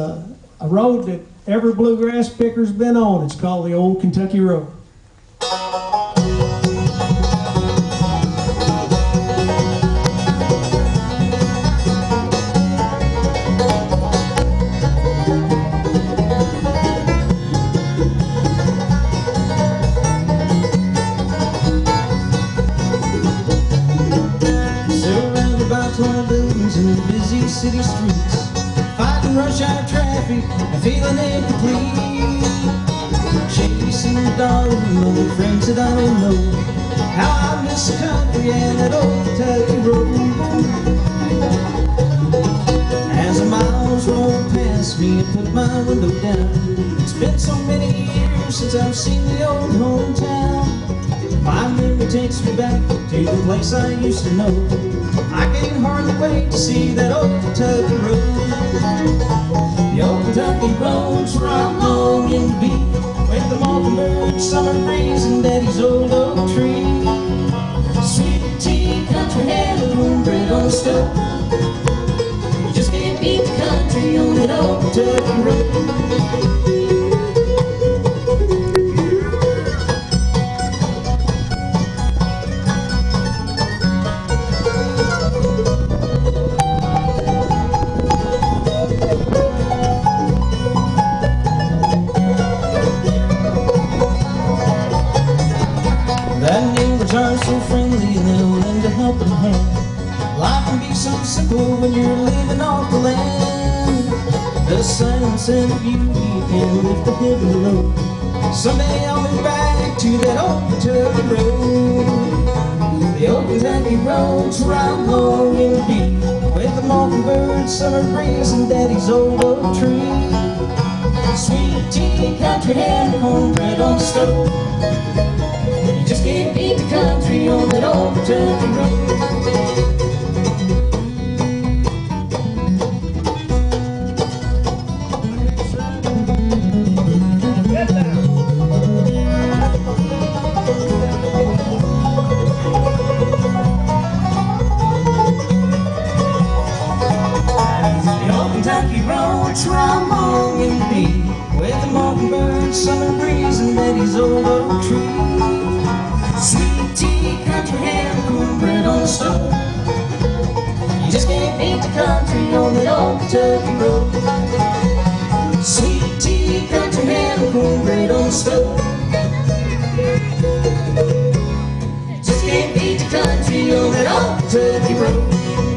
a road that every bluegrass picker's been on. It's called the Old Kentucky Road. Surrounded by tall buildings and busy city streets Fighting rush hour traffic feeling incomplete Chasing a dollar among friends that I don't know How I miss the country and that old Kentucky road As the miles roll past me, I put my window down It's been so many years since I've seen the old hometown my memory takes me back to the place I used to know. I can hardly wait to see that old Kentucky road. The road's where I'm longing to be. With the mockingbird, summer breeze, and daddy's old oak tree. Sweet tea, country ham, and cornbread on the stove. You just can't beat the country on that old Kentucky road. That neighbors are so friendly and they'll lend a helping hand. Life can be so simple when you're living off the land. The silence and the beauty can lift the heavy load. Someday I'll be back to that old Kentucky road. The old Kentucky road's I'm longing to be. With the mockingbird, summer breeze, and daddy's old oak tree. Sweet tea, country ham, cornbread on the stove. Just can't beat the country on that old Kentucky road. The old Kentucky road's where I'm longing With the mockingbird, summer breeze, and Betty's old oak tree country on the old Kentucky road. Sweet tea country had a bread on the stove. Just can't beat the country on that old Kentucky road.